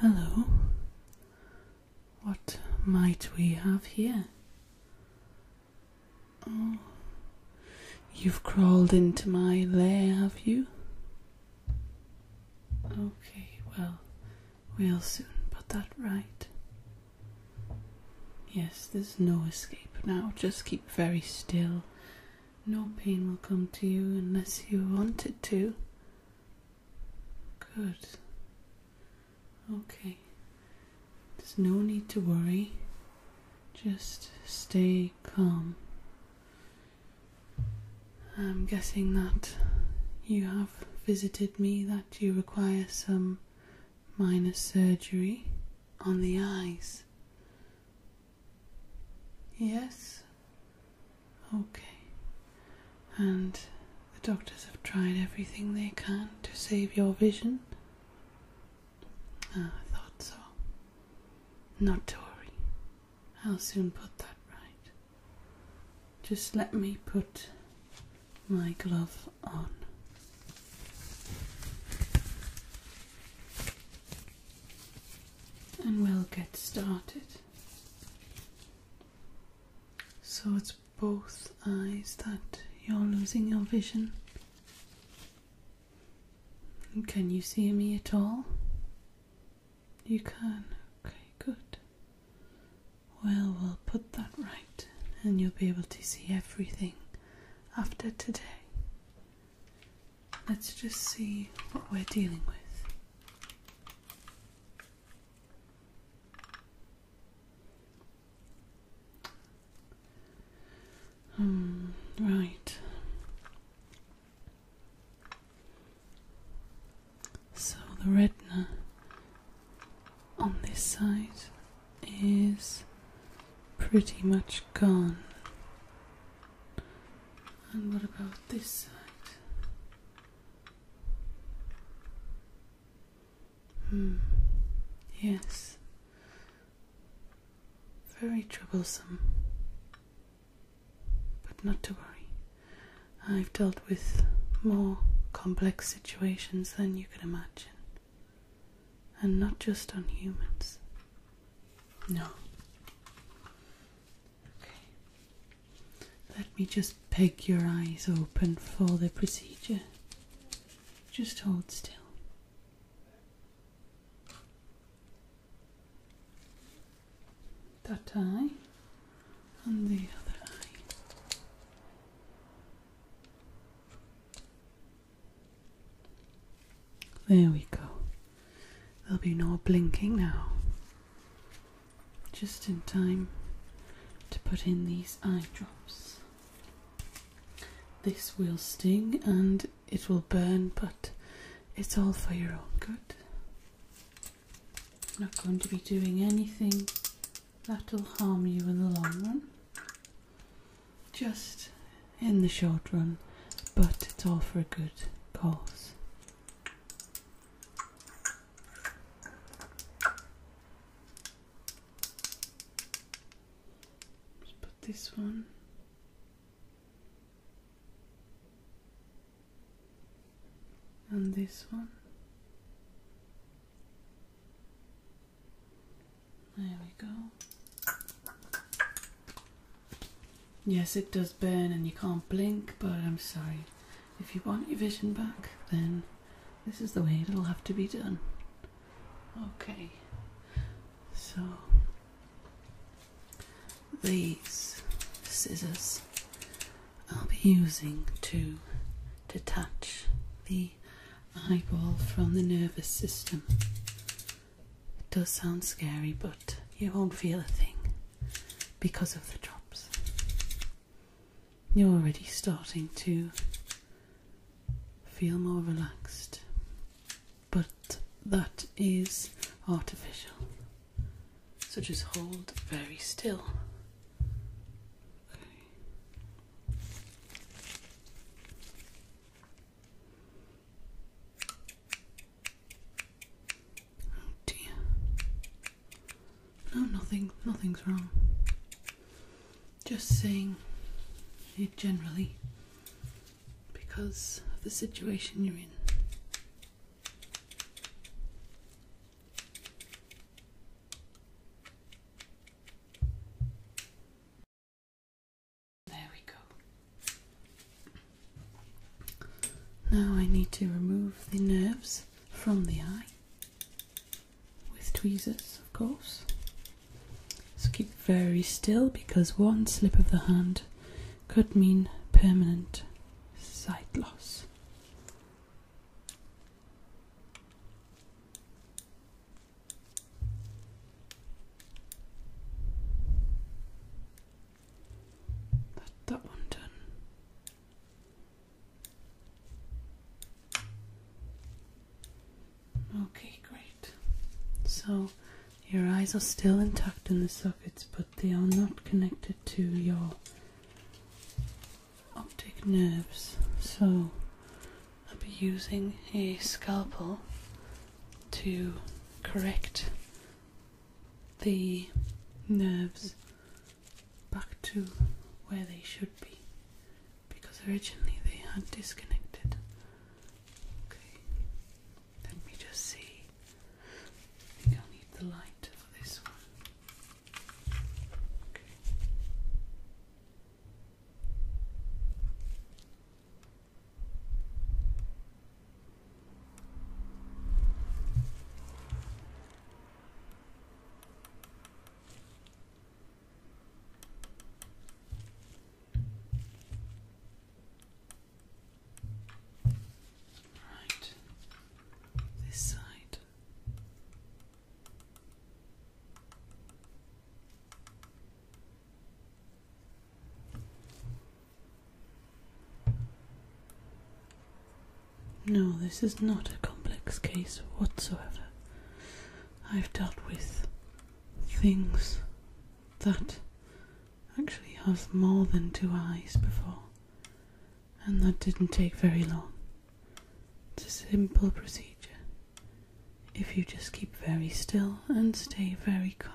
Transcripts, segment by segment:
Hello. What might we have here? Oh, you've crawled into my lair, have you? Okay, well, we'll soon put that right. Yes, there's no escape now. Just keep very still. No pain will come to you unless you want it to. Good. Okay. There's no need to worry. Just stay calm. I'm guessing that you have visited me that you require some minor surgery on the eyes. Yes? Okay. And the doctors have tried everything they can to save your vision? Ah, I thought so. Not to. I'll soon put that right. Just let me put my glove on. And we'll get started. So it's both eyes that you're losing your vision. Can you see me at all? You can. Okay, good. Well, we'll put that right, and you'll be able to see everything after today. Let's just see what we're dealing with. Hmm, right. So the retina this side is pretty much gone. And what about this side? Hmm, yes. Very troublesome. But not to worry. I've dealt with more complex situations than you can imagine. And not just on humans. No. Okay. Let me just peg your eyes open for the procedure. Just hold still. That eye and the other eye. There we go. There'll be no blinking now. Just in time to put in these eye drops. This will sting and it will burn, but it's all for your own good. Not going to be doing anything that'll harm you in the long run. Just in the short run, but it's all for a good cause. Just put this one. And this one. There we go. Yes, it does burn and you can't blink, but I'm sorry. If you want your vision back, then this is the way it'll have to be done. Okay, so these scissors I'll be using to detach the eyeball from the nervous system. It does sound scary, but you won't feel a thing because of the drops. You're already starting to feel more relaxed, but that is artificial. So just hold very still. from just saying it generally because of the situation you're in. There we go. Now I need to remove the nerves from the eye with tweezers, of course. So keep very still because one slip of the hand could mean permanent sight loss. That, that one done. Okay, great. So your eyes are still intact in the sockets, but they are not connected to your optic nerves. So I'll be using a scalpel to correct the nerves back to where they should be because originally they had disconnected. Okay, let me just see. I think I'll need the light for this one. Okay. Right, this side. No, this is not a complex case whatsoever. I've dealt with things that actually have more than two eyes before, and that didn't take very long. It's a simple procedure. If you just keep very still and stay very calm.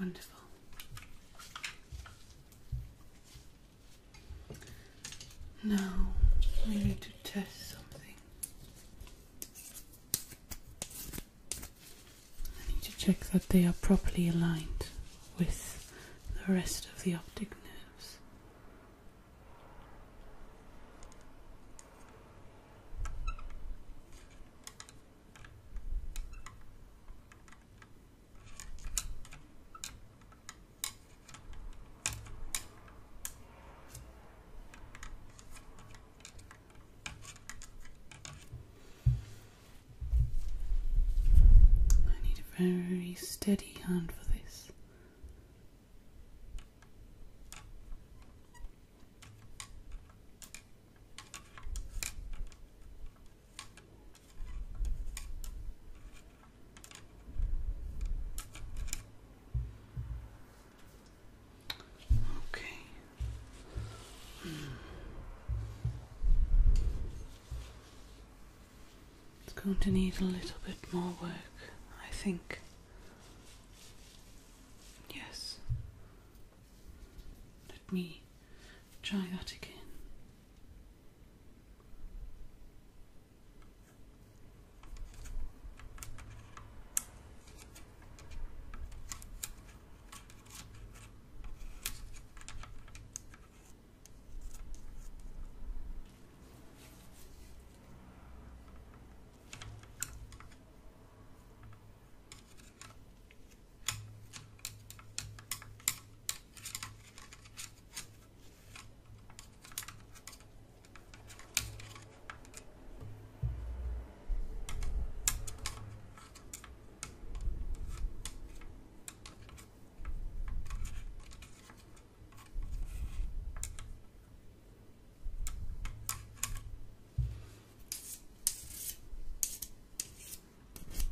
Wonderful. Now we need to test something. I need to check that they are properly aligned with the rest of the optic nerves. I need a very steady hand for this. Okay. Hmm. It's going to need a little bit more work, think. Yes. Let me try that again.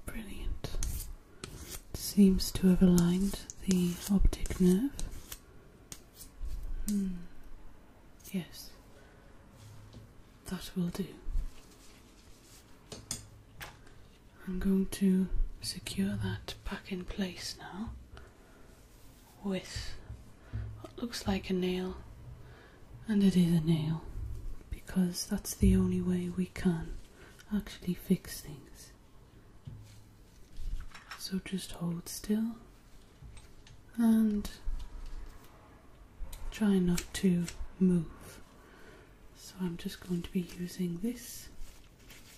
Brilliant. Seems to have aligned the optic nerve. Hmm. Yes. That will do. I'm going to secure that back in place now with what looks like a nail, and it is a nail because that's the only way we can actually fix things. So just hold still and try not to move. So I'm just going to be using this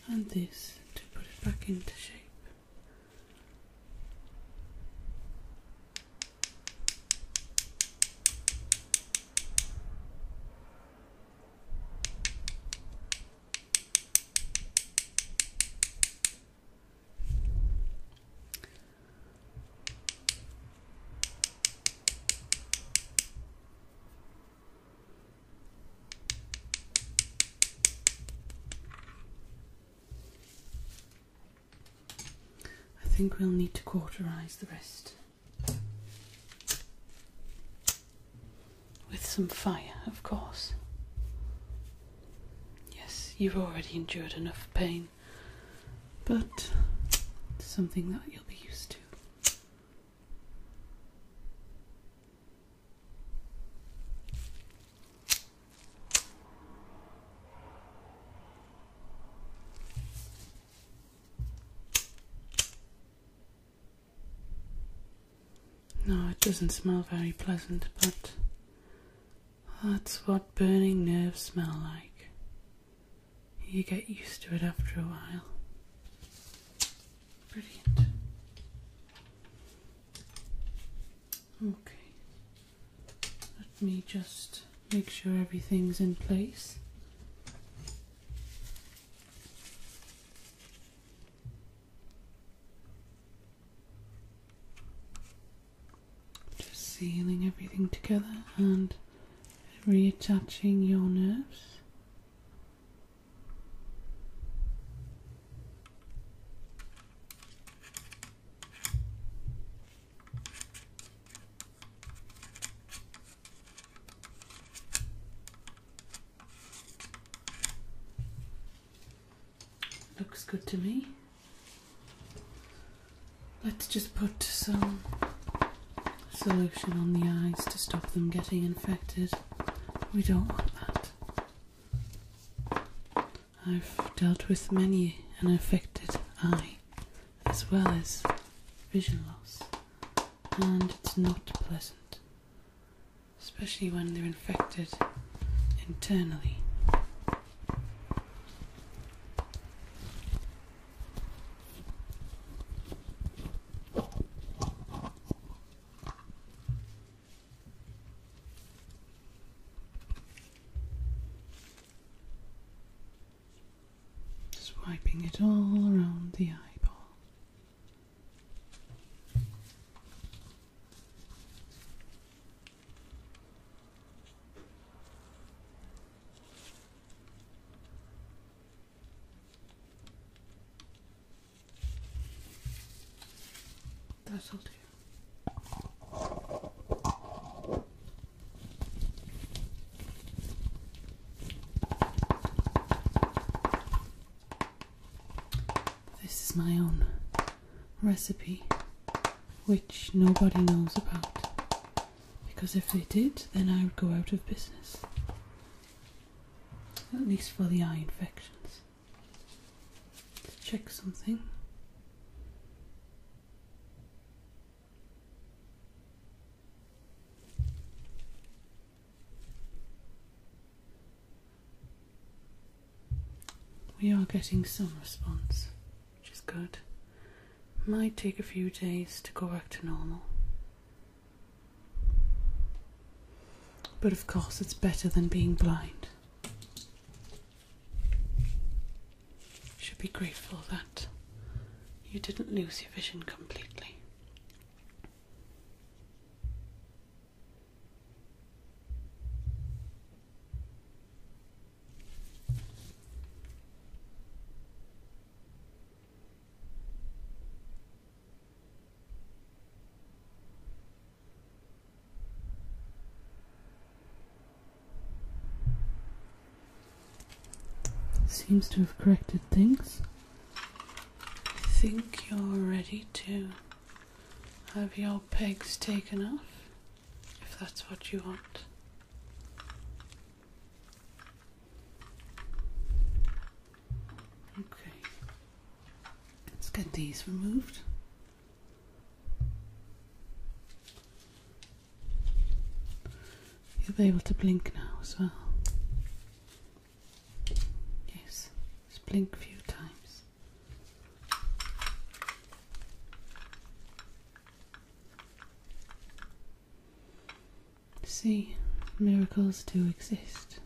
and this to put it back into shape. I think we'll need to cauterize the rest with some fire, of course. Yes, you've already endured enough pain, but it's something that you'll be used to. No, it doesn't smell very pleasant, but that's what burning nerves smell like. You get used to it after a while. Brilliant. Okay. Let me just make sure everything's in place. Just sealing everything together and reattaching your nerves. Looks good to me. Let's just put some solution on the eyes to stop them getting infected. We don't want that. I've dealt with many an affected eye as well as vision loss, and it's not pleasant, especially when they're infected internally. Just wiping it all around the eyeball. That'll do. This my own recipe, which nobody knows about. Because if they did, then I would go out of business. At least for the eye infections. Let's check something. We are getting some response, good. Might take a few days to go back to normal. But of course, it's better than being blind. Should be grateful that you didn't lose your vision completely. seems to have corrected things. I think you're ready to have your pegs taken off, if that's what you want. Okay, let's get these removed. You'll be able to blink now as well. Blink few times. See, miracles do exist.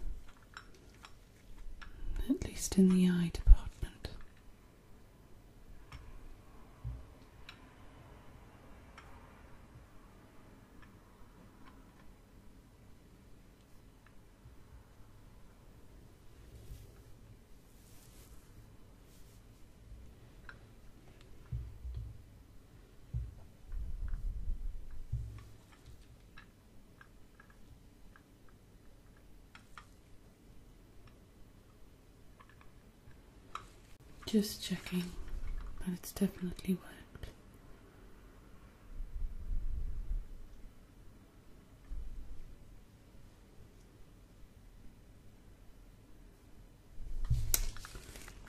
At least in the eye department. Just checking, but it's definitely worked.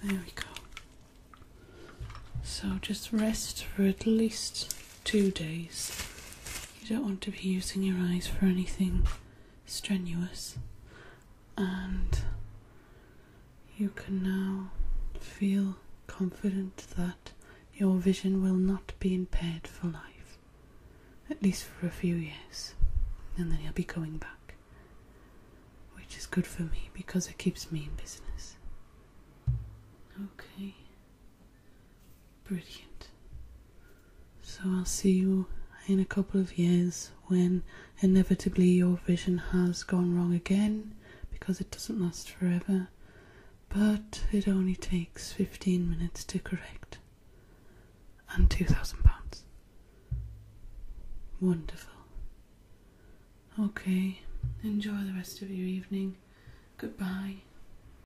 There we go. So just rest for at least two days. You don't want to be using your eyes for anything strenuous. And you can now feel confident that your vision will not be impaired for life, at least for a few years, and then you'll be going back, which is good for me because it keeps me in business. Okay, brilliant. So I'll see you in a couple of years when inevitably your vision has gone wrong again because it doesn't last forever but it only takes 15 minutes to correct. And £2,000. Wonderful. Okay, enjoy the rest of your evening. Goodbye.